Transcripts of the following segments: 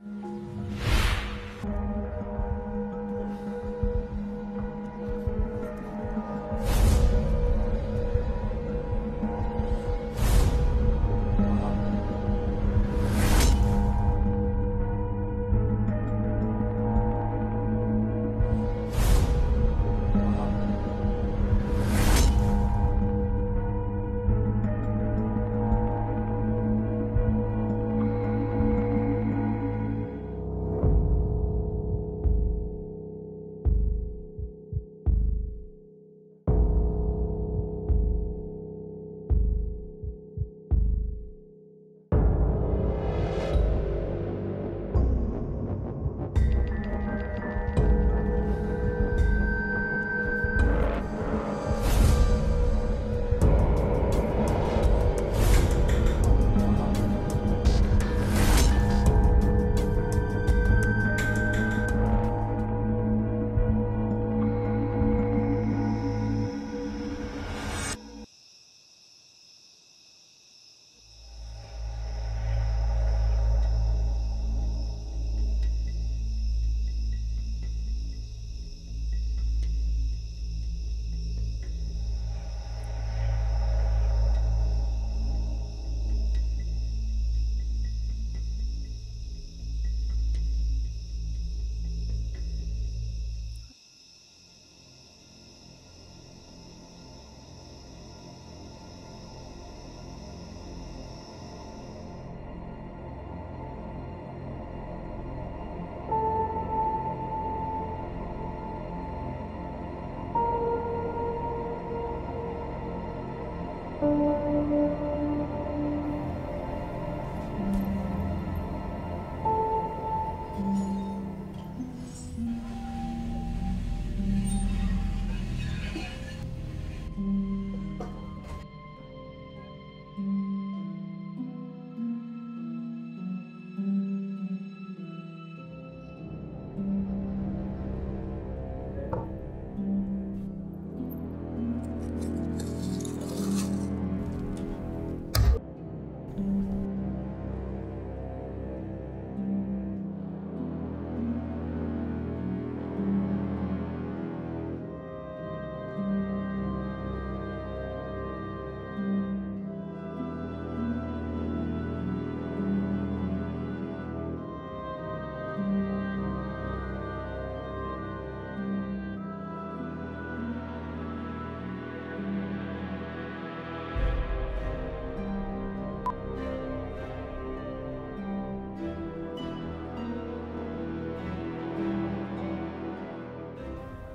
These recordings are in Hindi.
Mm-hmm.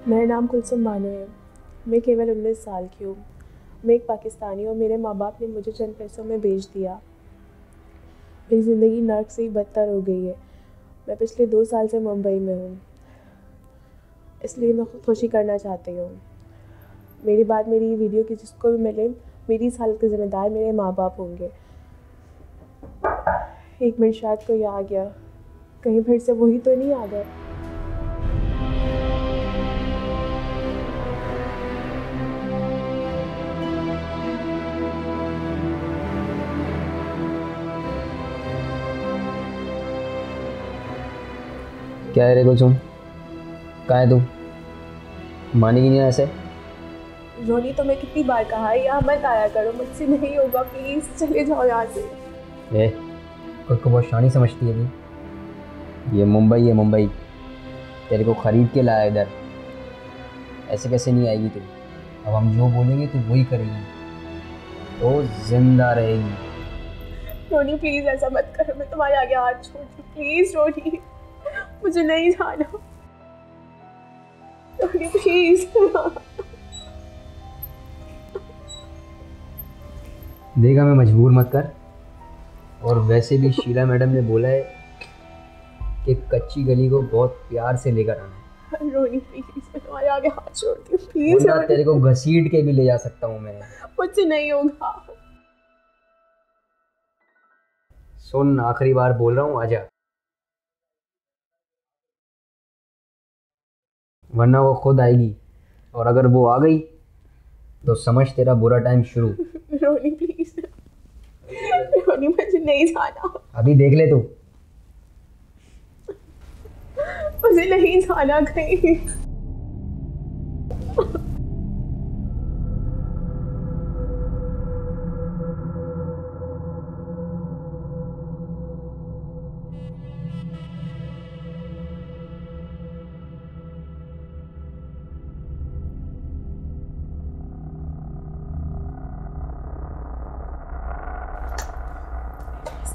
मेरा नाम कुलसुम बानो है। मैं केवल उन्नीस साल की हूँ। मैं एक पाकिस्तानी हूँ। मेरे माँ बाप ने मुझे चंद पैसों में बेच दिया। मेरी ज़िंदगी नर्क से ही बदतर हो गई है। मैं पिछले दो साल से मुंबई में हूँ। इसलिए मैं खुदकुशी करना चाहती हूँ। मेरी बात, मेरी वीडियो की जिसको भी मिले, मेरी इस हालत के ज़िम्मेदार मेरे माँ बाप होंगे। एक मिनट, शायद कोई आ गया। कहीं फिर से वही तो नहीं आ गया। क्या है रे कुलसुम कहाँ है तू? मानेगी नहीं ऐसे रोनी तो मैं कितनी बार कहा है यहाँ मत आया करो मुझसे नहीं होगा प्लीज़ चले जाओ यहाँ से। ए खुद को बहुत शानी समझती है तू। ये मुंबई है मुंबई। तेरे को ख़रीद के लाया इधर। ऐसे कैसे नहीं आएगी तू? अब हम जो बोलेंगे तू वही करेगी। तो ज़िंदा रहेगी। रोनी प्लीज़ ऐसा मत करो मैं तुम्हारे आगे हाथ छोड़ती प्लीज़ रोनी। मुझे नहीं जाना। प्लीज़ देखा मैं मजबूर मत कर। और वैसे भी शीला मैडम ने बोला है कि कच्ची गली को बहुत प्यार से लेकर आना है। रोनी प्लीज़ मैं तुम्हारे आगे हाथ छोड़ती हूँ। प्लीज़ तेरे को घसीट के भी ले जा सकता हूँ मैं। मुझसे नहीं होगा। सुन आखिरी बार बोल रहा हूँ आजा। वरना वो खुद आएगी। और अगर वो आ गई तो समझ तेरा बुरा टाइम शुरू। रोनी प्लीज़ रोनी मुझे नहीं जाना। अभी देख ले तू। मुझे नहीं जाना कहीं।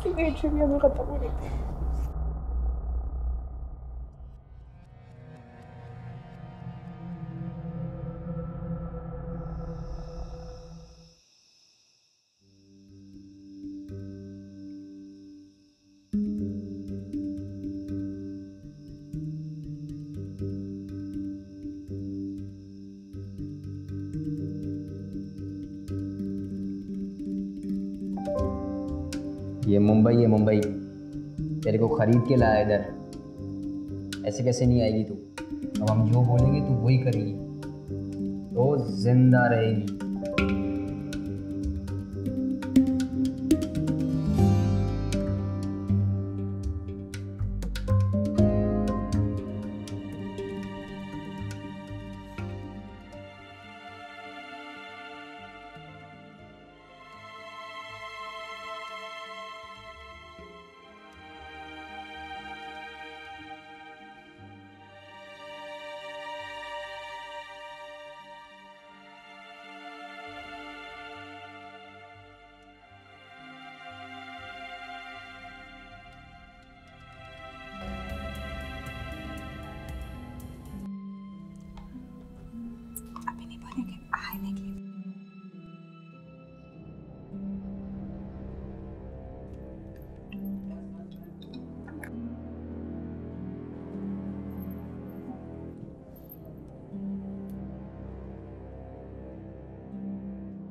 इसकी बैटरी भी अभी खत्म हो रही थी ये मुंबई है मुंबई। तेरे को खरीद के लाया इधर। ऐसे कैसे नहीं आएगी तू? अब हम जो बोलेंगे तू वही करेगी। तो ज़िंदा रहेगी।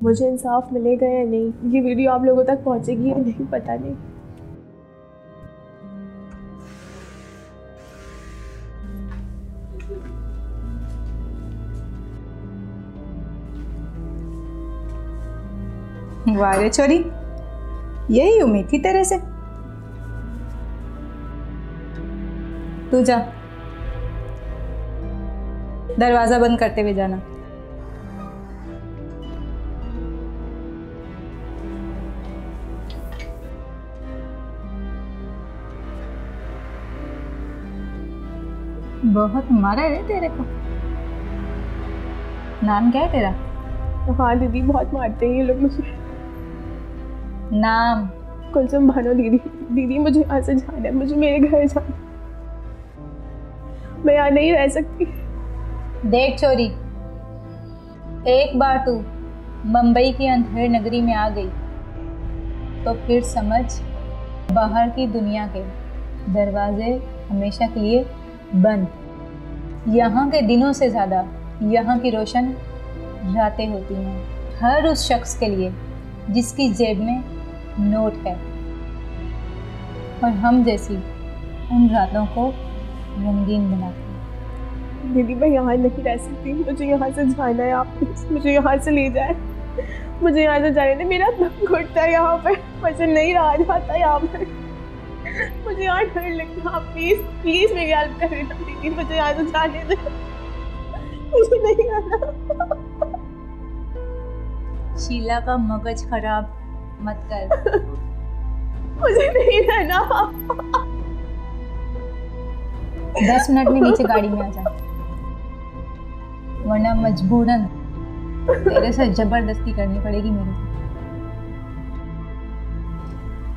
मुझे इंसाफ मिलेगा या नहीं? ये वीडियो आप लोगों तक पहुंचेगी या नहीं, पता नहीं। वारे छोरी, यही उम्मीद थी तेरे से। तू जा। दरवाज़ा बंद करते हुए जाना। बहुत मारा है तेरे को। नाम क्या है तेरा? हाँ दीदी बहुत मारते हैं ये लोग मुझे। नाम। कुलसुम भानो दीदी। दीदी मुझे यहाँ से जाना है मुझे मेरे घर जाना मैं यहाँ नहीं रह सकती। देख चोरी। एक बार तू मुंबई की अंधेर नगरी में आ गई तो फिर समझ बाहर की दुनिया के दरवाजे हमेशा के लिए बंद। यहाँ के दिनों से ज़्यादा यहाँ की रोशन रातें होती हैं, हर उस शख्स के लिए जिसकी जेब में नोट है। और हम जैसी उन रातों को रंगीन बनाते हैं। दीदी, मैं यहाँ नहीं रह सकती। मुझे यहाँ से जाना है, आप मुझे यहाँ से ले जाए। मुझे यहाँ से जाने दे, मेरा दम घुटता है यहाँ पर। मुझे नहीं रहा जाता यहाँ पर। मुझे यहाँ डर लगता है। प्लीज़ प्लीज़ मेरी हेल्प कर देना दीदी मुझे यहाँ से जाने दे। मुझे नहीं आना। शीला का मगज खराब मत कर। मुझे नहीं रहना। दस मिनट में नीचे गाड़ी में आ जा। वरना मजबूरन तेरे से ज़बरदस्ती करनी पड़ेगी मेरे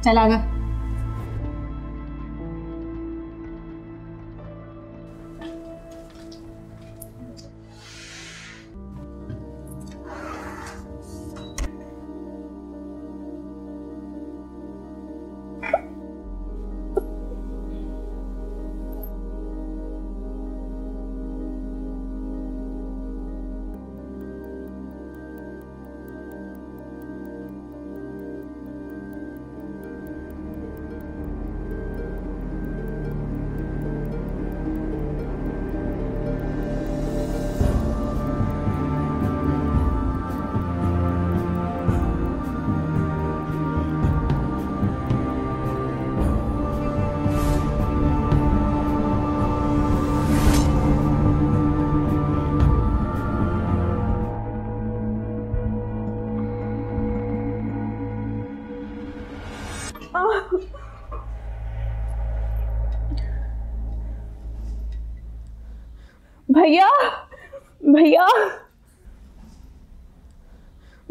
चला चल आगा। भैया भैया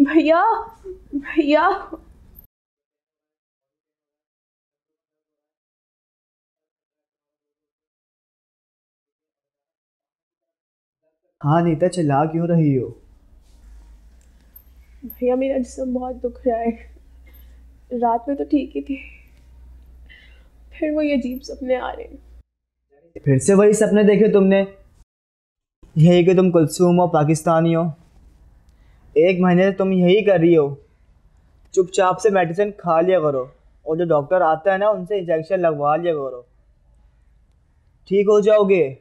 भैया भैया। हाँ नीता चिल्ला क्यों रही हो? भैया मेरा जिसम बहुत दुख रहा है। रात में तो ठीक ही थी। फिर वो ये अजीब सपने आ रहे हैं। फिर से वही सपने देखे तुमने? यही कि तुम कुलसूम हो पाकिस्तानी हो। एक महीने से तुम यही कर रही हो। चुपचाप से मेडिसिन खा लिया करो और जो डॉक्टर आता है ना उनसे इंजेक्शन लगवा लिया करो। ठीक हो जाओगे?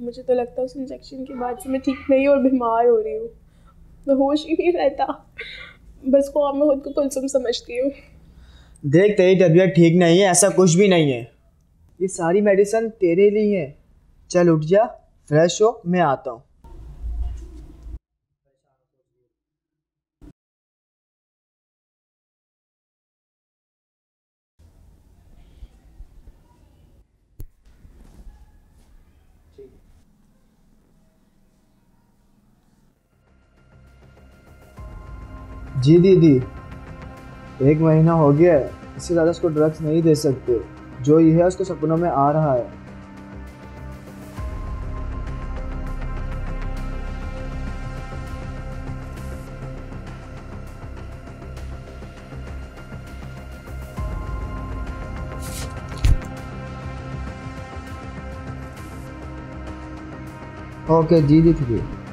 मुझे तो लगता है उस इंजेक्शन के बाद से मैं ठीक नहीं और बीमार हो रही हूँ। मैं होश ही नहीं रहता। बस ख्वाब में खुद को कुलसुम समझती हूँ। देख तेरी तबीयत ठीक नहीं है ऐसा कुछ भी नहीं है। ये सारी मेडिसिन तेरे लिए है। चल उठ जा। फ्रेश हो, मैं आता हूँ। जी दीदी, एक महीना हो गया है, इससे ज़्यादा उसको ड्रग्स नहीं दे सकते। जो ये है, उसको सपनों में आ रहा है। ओके जी जी है।